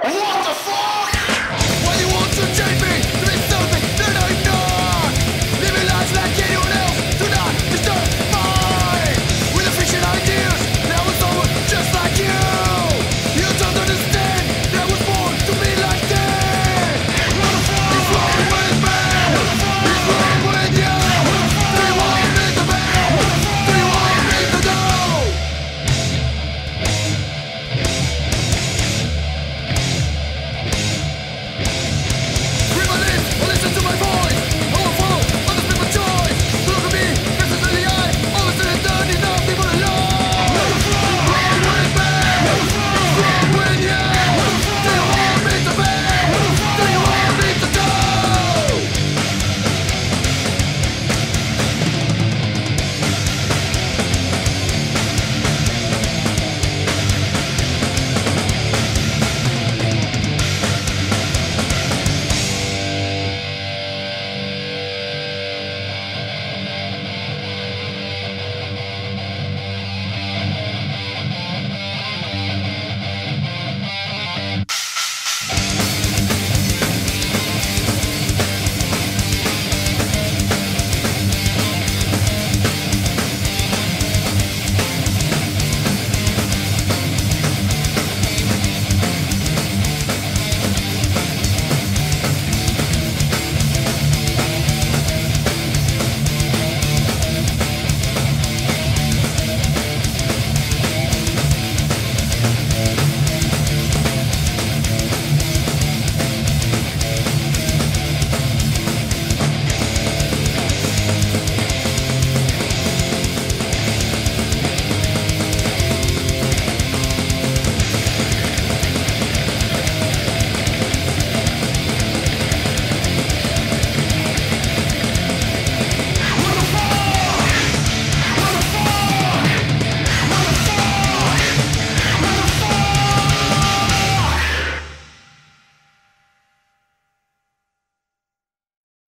What the fuck?